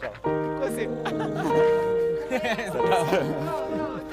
高兴，嘿嘿，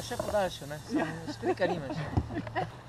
Chefe Dacho, né? São os pericarimas.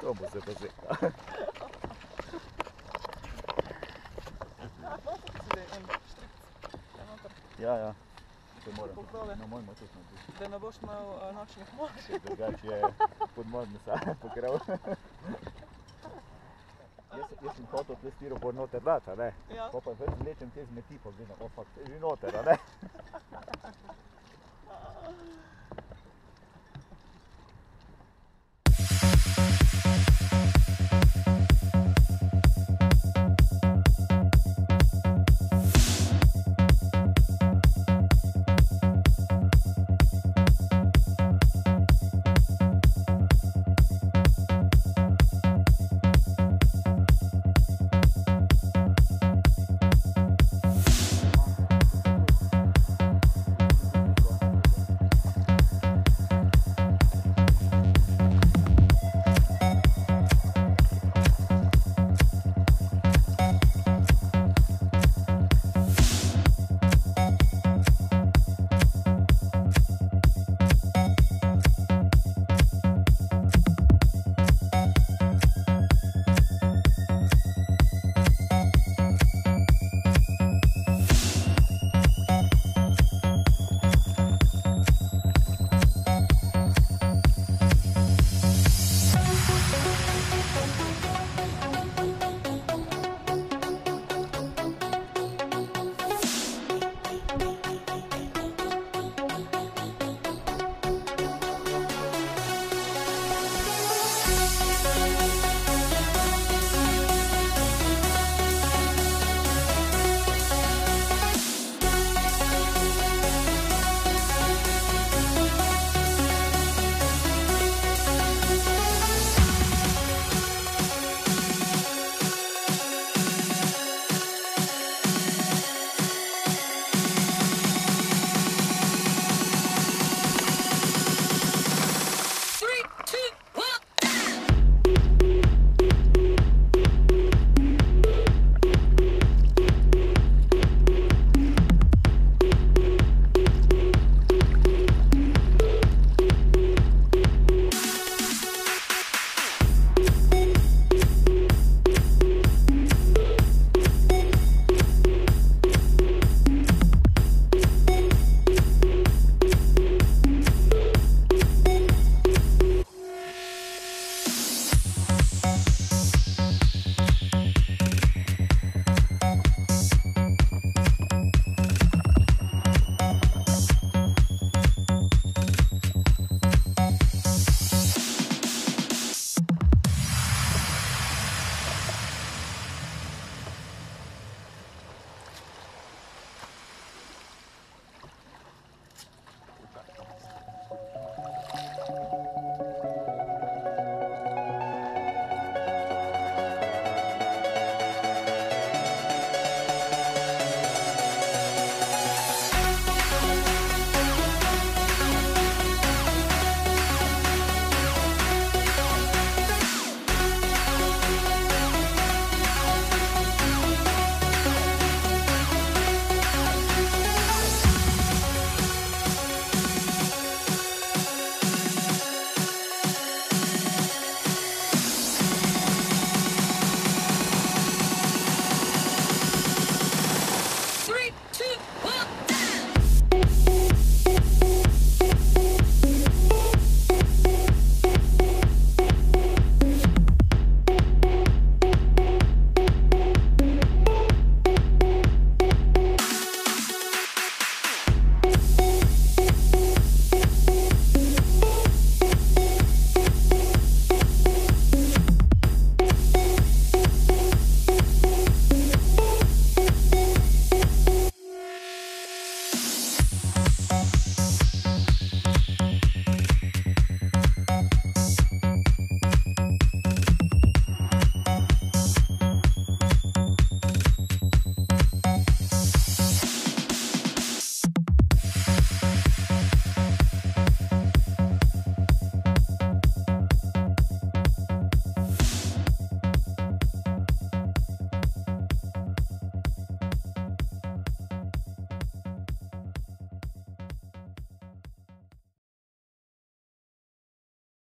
To bo se pa zeka. Ja, ja. To moram. Pokrove. No, moramo tudi narediti. Da ne boš imel uh, nočnih mož. Drugače je podmorni sam pokrival. Jaz, jaz sem hotel tle stiropor noter dati, a ne? Ja. Pa pa zdaj vlečem te zmeti, pa vidim, o fakt, že noter, a ne?